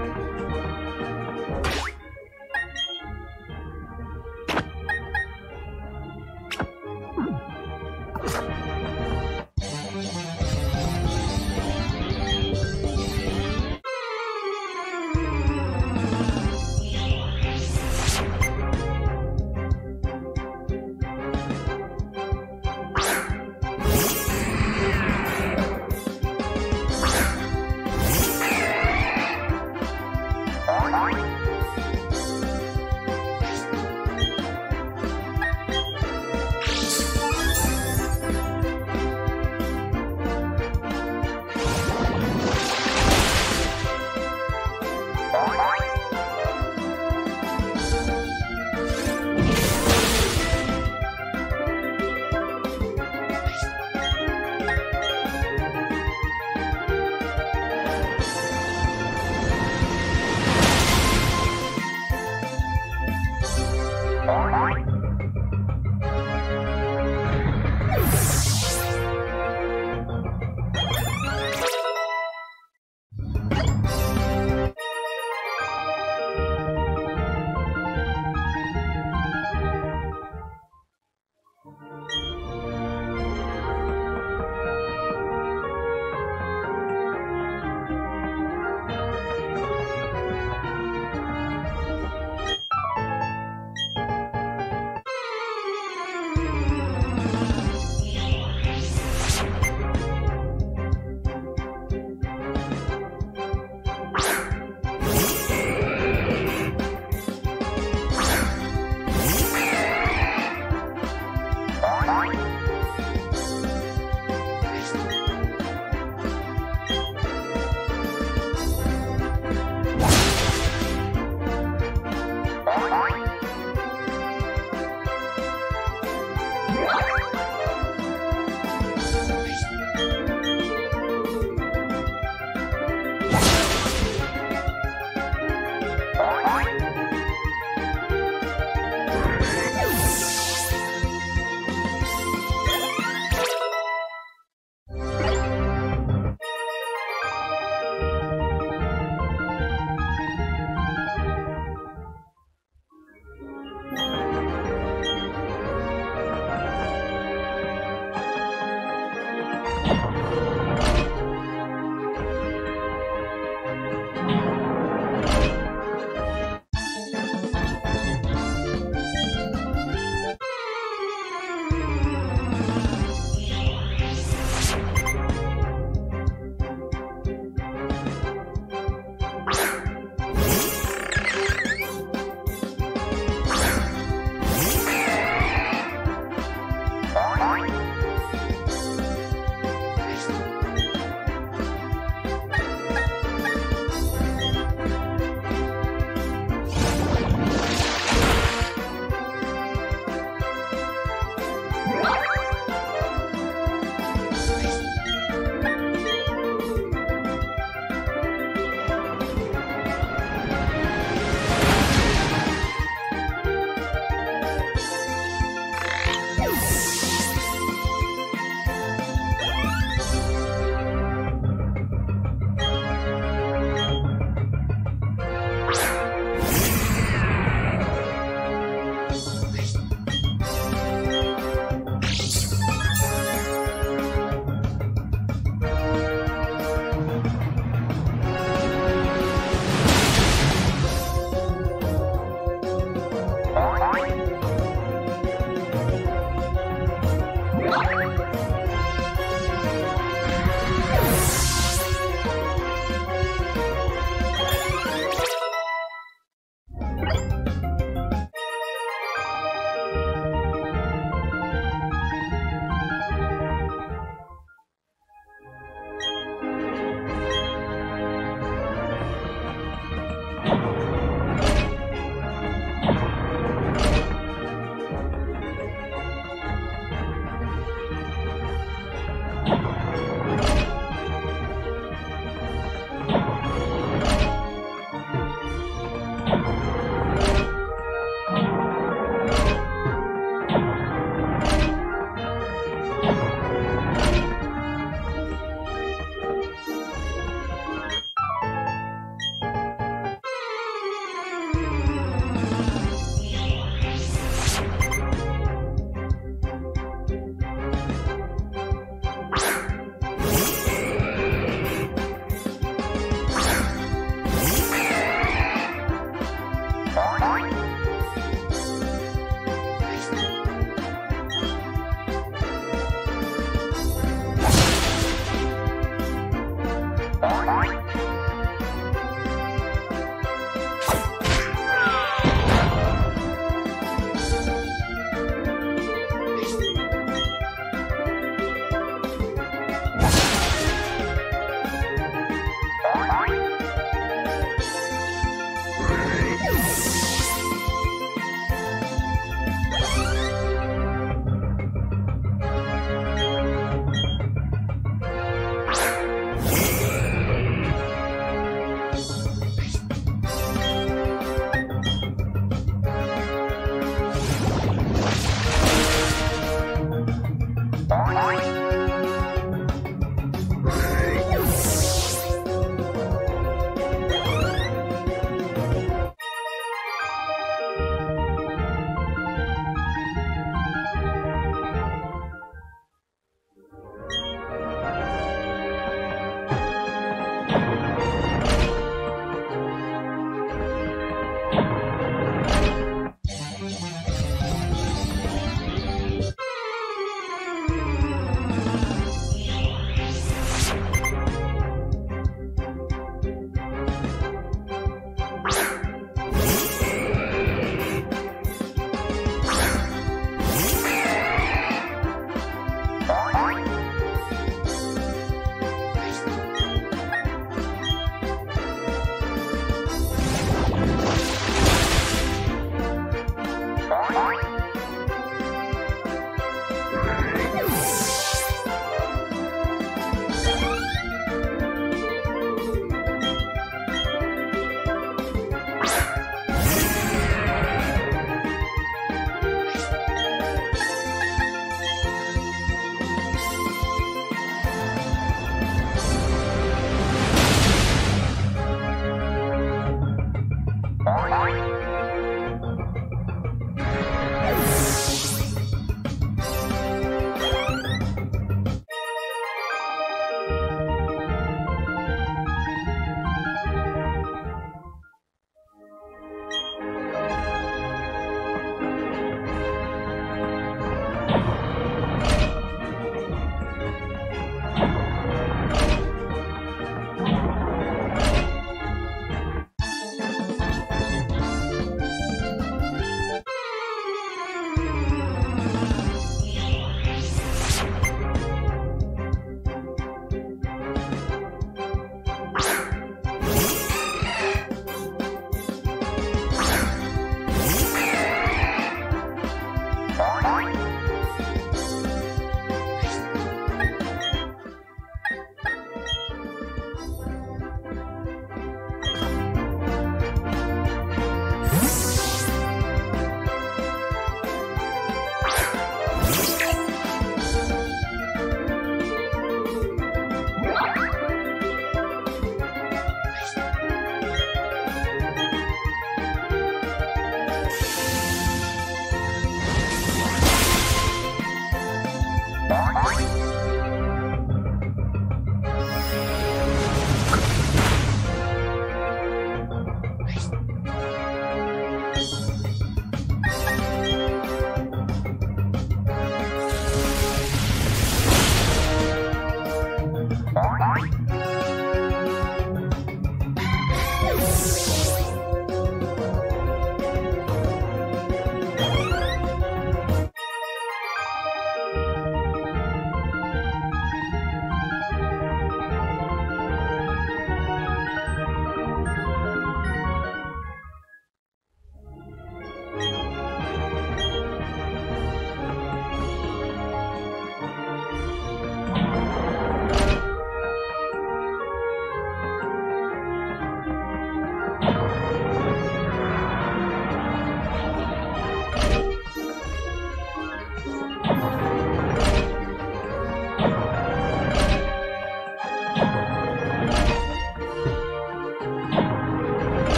Música